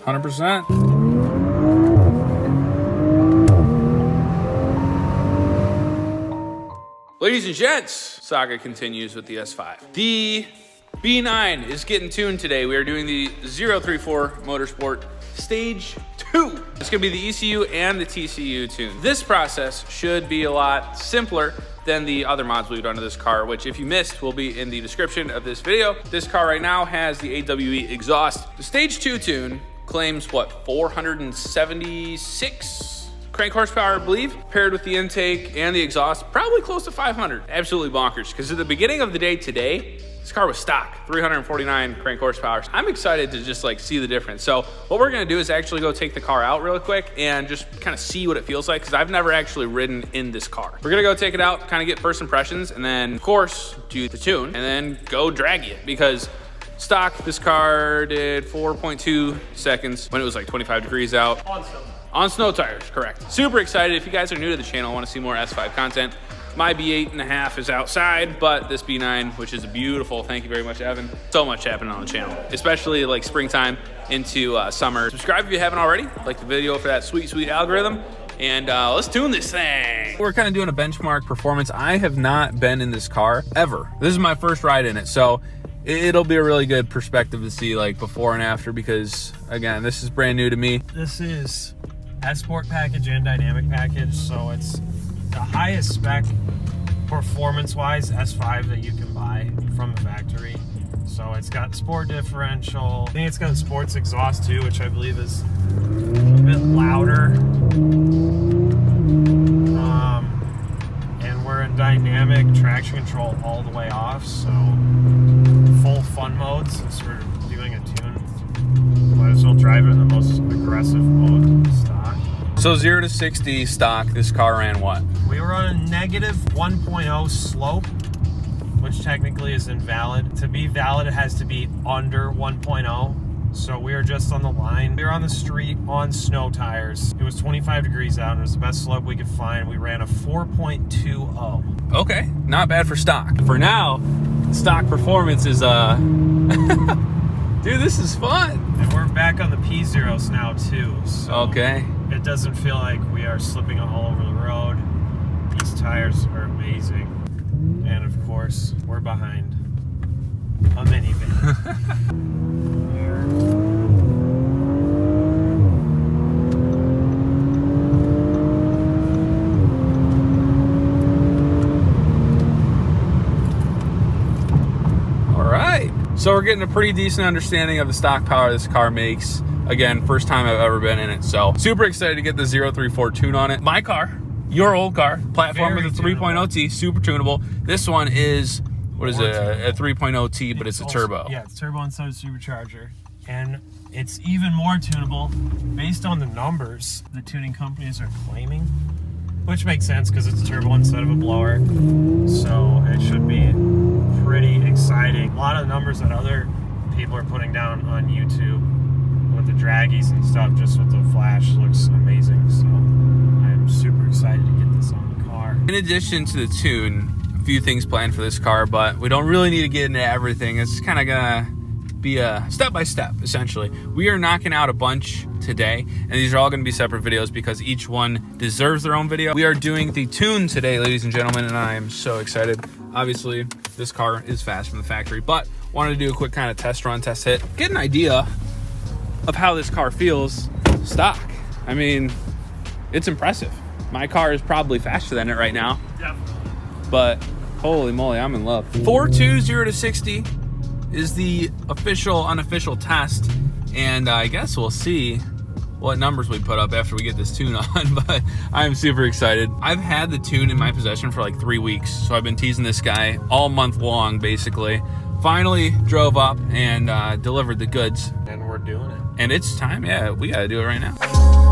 100%. Ladies and gents, saga continues with the S5. The B9 is getting tuned today. We are doing the 034 Motorsport Stage 2. It's gonna be the ECU and the TCU tune. This process should be a lot simpler than the other mods we've done to this car, which if you missed will be in the description of this video. This car right now has the AWE exhaust. The Stage 2 tune claims what, 476 crank horsepower, I believe, paired with the intake and the exhaust, probably close to 500. Absolutely bonkers, because at the beginning of the day today, this car was stock, 349 crank horsepower. I'm excited to just like see the difference. So what we're gonna do is actually go take the car out real quick and just kind of see what it feels like, because I've never actually ridden in this car. We're gonna go take it out, kind of get first impressions, and then of course, do the tune, and then go drag it, because stock, this car did 4.2 seconds when it was like 25 degrees out. On snow. On snow tires, correct. Super excited. If you guys are new to the channel, want to see more S5 content, my B8 and a half is outside, but this B9, which is a beautiful, thank you very much, Evan. So much happening on the channel, especially like springtime into uh, summer. Subscribe if you haven't already. Like the video for that sweet, sweet algorithm. And uh, let's tune this thing. We're kind of doing a benchmark performance. I have not been in this car ever. This is my first ride in it. So it'll be a really good perspective to see like before and after because again, this is brand new to me. This is S-Sport package and dynamic package, so it's the highest spec performance-wise S5 that you can buy from the factory. So it's got sport differential. I think it's got a sports exhaust too, which I believe is a bit louder. Um, and we're in dynamic traction control all the way off, so full fun mode since we're doing a tune. Might as well drive it in the most aggressive mode stock. So zero to 60 stock, this car ran what? We were on a negative 1.0 slope, which technically is invalid. To be valid, it has to be under 1.0. So we were just on the line. We were on the street on snow tires. It was 25 degrees out and it was the best slope we could find. We ran a 4.20. Okay, not bad for stock. For now, stock performance is, uh, dude, this is fun. And we're back on the P zeros now too. So Okay. it doesn't feel like we are slipping all over the road. These tires are amazing. And of course, we're behind a minivan. Here. All right. So we're getting a pretty decent understanding of the stock power this car makes. Again, first time I've ever been in it. So super excited to get the 034 tune on it. My car, your old car, platform Very with a 3.0T, super tunable. This one is, what is it, a, a 3.0T, but it's, a also- turbo. Yeah, it's turbo inside a supercharger. And it's even more tunable based on the numbers the tuning companies are claiming. Which makes sense because it's a turbo instead of a blower. So it should be pretty exciting. A lot of numbers that other people are putting down on YouTube with the draggies and stuff, just with the flash, looks amazing. So I am super excited to get this on the car. In addition to the tune, a few things planned for this car, but we don't really need to get into everything. It's kind of gonna be a step by step, essentially. We are knocking out a bunch today, and these are all gonna be separate videos because each one deserves their own video. We are doing the tune today, ladies and gentlemen, and I am so excited. Obviously, this car is fast from the factory, but wanted to do a quick kind of test run, test hit, get an idea of how this car feels stock. I mean, it's impressive. My car is probably faster than it right now but holy moly, I'm in love. 420 to 60 is the official, unofficial test, and I guess we'll see what numbers we put up after we get this tune on, but I'm super excited. I've had the tune in my possession for like three weeks, so I've been teasing this guy all month long, basically. Finally drove up and uh, delivered the goods, And we're doing it. and it's time. Yeah, we gotta do it right now.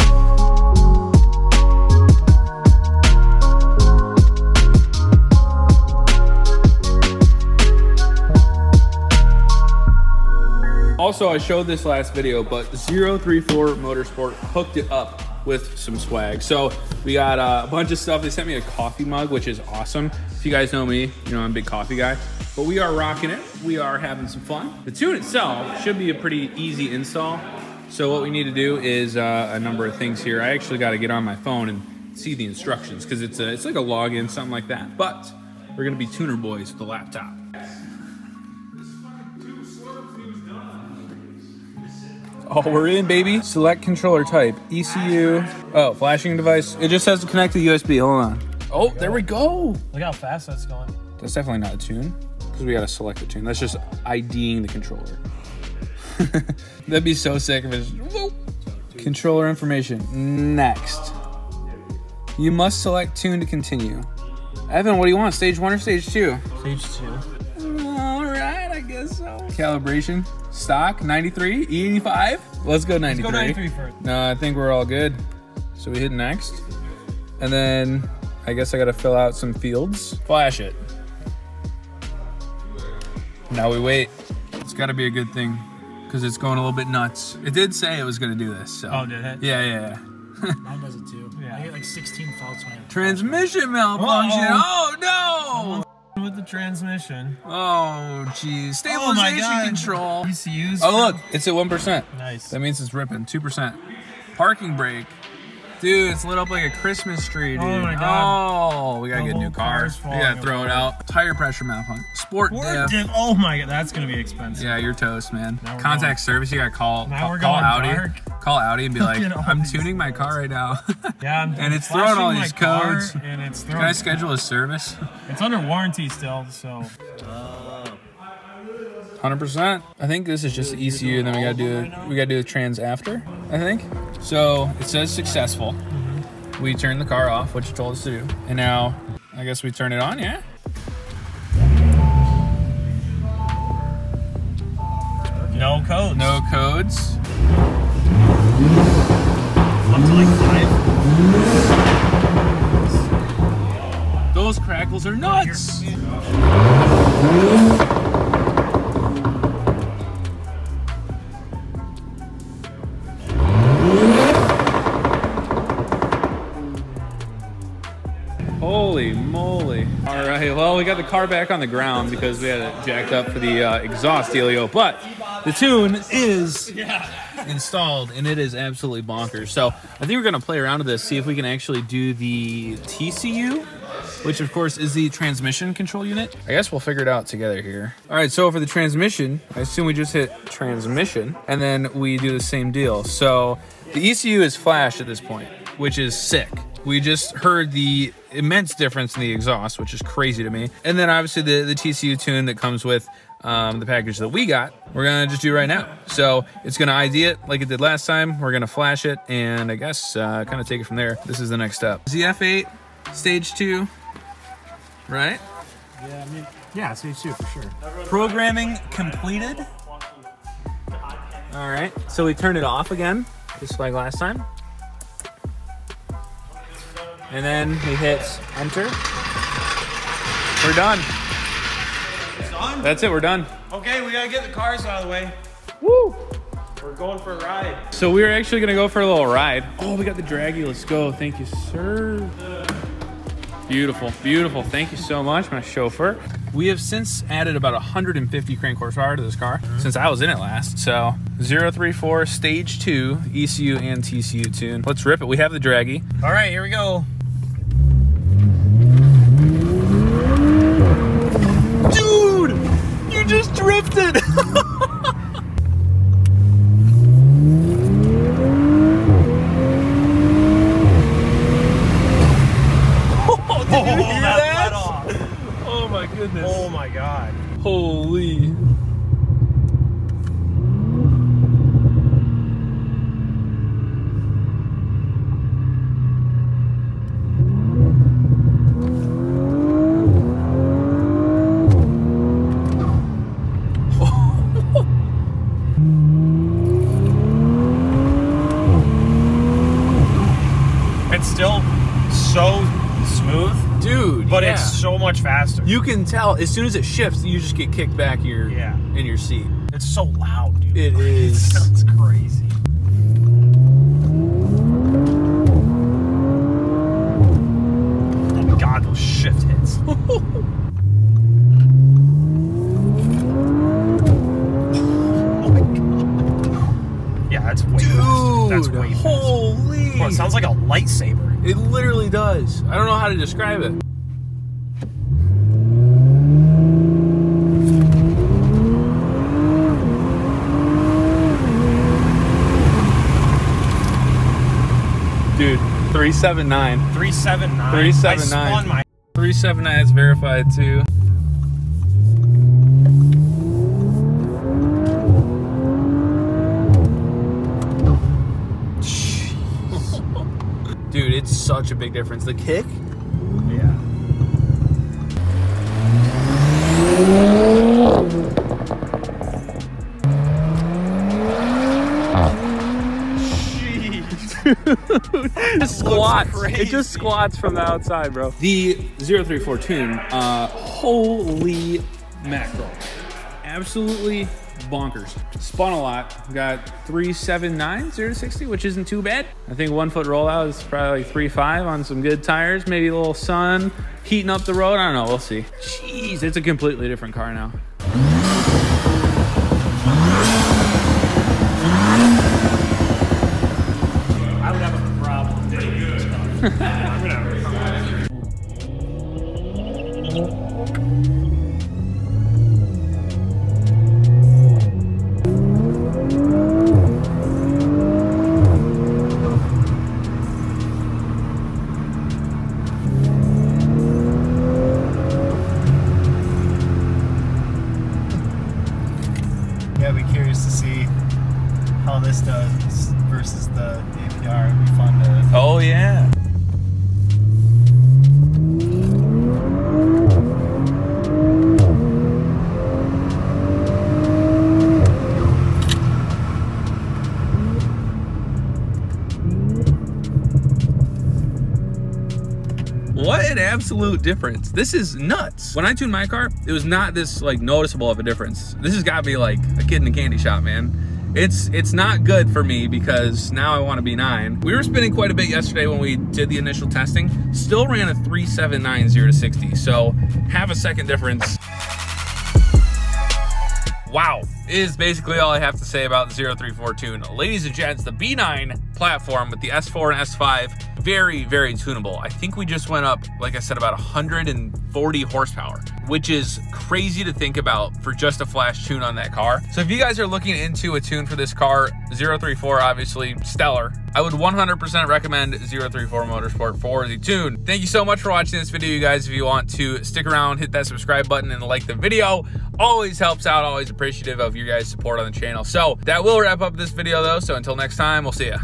Also, I showed this last video, but 034 Motorsport hooked it up with some swag. So we got uh, a bunch of stuff. They sent me a coffee mug, which is awesome. If you guys know me, you know I'm a big coffee guy. But we are rocking it. We are having some fun. The tune itself should be a pretty easy install. So what we need to do is uh, a number of things here. I actually got to get on my phone and see the instructions because it's a, it's like a login, something like that. But we're gonna be tuner boys with the laptop. Oh, we're in, baby. Select controller type. ECU. Oh, flashing device. It just has to connect to USB. Hold on. Oh, there we go. Look how fast that's going. That's definitely not a tune because we got to select a tune. That's just IDing the controller. That'd be so sick if it's whoop. controller information. Next. You must select tune to continue. Evan, what do you want? Stage one or stage two? Stage two. So. Uh, calibration. Stock 93, E85. Let's go 93. Let's go 93 first. No, I think we're all good. So we hit next. And then I guess I gotta fill out some fields. Flash it. Now we wait. It's gotta be a good thing because it's going a little bit nuts. It did say it was gonna do this. So. Oh, did it? Yeah, yeah, yeah. Mine does it too. Yeah. I get like 16 faults when I. Transmission malfunction. Oh With the transmission. Oh geez. Oh my Stabilization God. control. ECUs. Oh look, it's at one percent. Nice. That means it's ripping. Two percent. Parking brake. Dude, it's lit up like a Christmas tree, oh dude. Oh my God. Oh, we gotta get new cars. car. car's falling Yeah, throw it out. Tire pressure malfunction. Sport, Word diff. dip. Oh my god, that's gonna be expensive. Yeah, you're toast, man. Contact going- service, you gotta call. Now call, we're call going Audi. dark. Call Audi and be like, I'm tuning my car right now. Yeah, I'm, And it's throwing all these codes. and it's Can I throwing. schedule a service? It's under warranty still, so Hundred percent. I think this is just the ECU, and then we gotta do we gotta do the trans after. I think. So it says successful. Mm-hmm. We turn the car off, which you told us to do, and now I guess we turn it on. Yeah. no codes. No codes. Up to like five. Those crackles are nuts. Holy moly. All right, well, we got the car back on the ground because we had it jacked up for the uh, exhaust dealio, but the tune is installed and it is absolutely bonkers. So I think we're gonna play around with this, see if we can actually do the TCU, which of course is the transmission control unit. I guess we'll figure it out together here. All right, so for the transmission, I assume we just hit transmission and then we do the same deal. So the ECU is flashed at this point, which is sick. We just heard the immense difference in the exhaust, which is crazy to me. And then obviously the, the TCU tune that comes with um, the package that we got, we're gonna just do right now. So it's gonna ID it like it did last time. We're gonna flash it and I guess uh, kind of take it from there. This is the next step. ZF8, stage two, right? Yeah, I mean, yeah, stage two for sure. Programming completed. All right, so we turn it off again, just like last time. And then he hits enter. We're done. It's Done? That's it, we're done. Okay, we gotta get the cars out of the way. Woo! We're going for a ride. So we're actually gonna go for a little ride. Oh, we got the Dragy. Let's go. Thank you, sir. Beautiful, beautiful. Thank you so much, my chauffeur. We have since added about 150 crank horsepower to this car mm-hmm. since I was in it last. So 034 stage two ECU and TCU tune. Let's rip it. We have the Dragy. All right, here we go. Just drifted. oh, did you hear that that? Oh my goodness. Oh my god. Holy. It's still so smooth, Dude, but yeah. it's so much faster. you can tell as soon as it shifts, you just get kicked back in your Yeah. in your seat. It's so loud, dude. It is. It's crazy. Oh my god, those shift hits. oh my god. Yeah, that's way Dude. That's way holy. Well, it sounds like a lightsaber. It literally does. I don't know how to describe it. Dude, 379. 379. 379. I spun my 379 is verified too. Dude, it's such a big difference. The kick, Yeah. it squats. crazy. It just squats from the outside, bro. The 034 tune, uh, holy mackerel. Absolutely bonkers. Spun a lot. Got 379, 0 to 60, which isn't too bad. I think one foot rollout is probably like 3.5 on some good tires. Maybe a little sun, heating up the road. I don't know. We'll see. Jeez, it's a completely different car now. I would have a problem Yeah, be curious to see how this does versus the APR. To. Oh, yeah. Absolute difference. This is nuts. When I tuned my car, it was not this like noticeable of a difference. This has got to be like a kid in a candy shop, man. It's it's not good for me because now I want to be nine. We were spinning quite a bit yesterday when we did the initial testing. Still ran a 379 0 to 60, so half a second difference. Wow, is basically all I have to say about the 034 tune. Ladies and gents, the B9 platform with the S4 and S5, very, very tunable. I think we just went up, like I said, about 140 horsepower, which is crazy to think about for just a flash tune on that car. So if you guys are looking into a tune for this car, 034 obviously stellar. I would 100% recommend 034 Motorsport for the tune. Thank you so much for watching this video, you guys. If you want to stick around, hit that subscribe button and like the video. Always helps out, always appreciative of your guys' support on the channel. So that will wrap up this video though. So until next time, we'll see ya.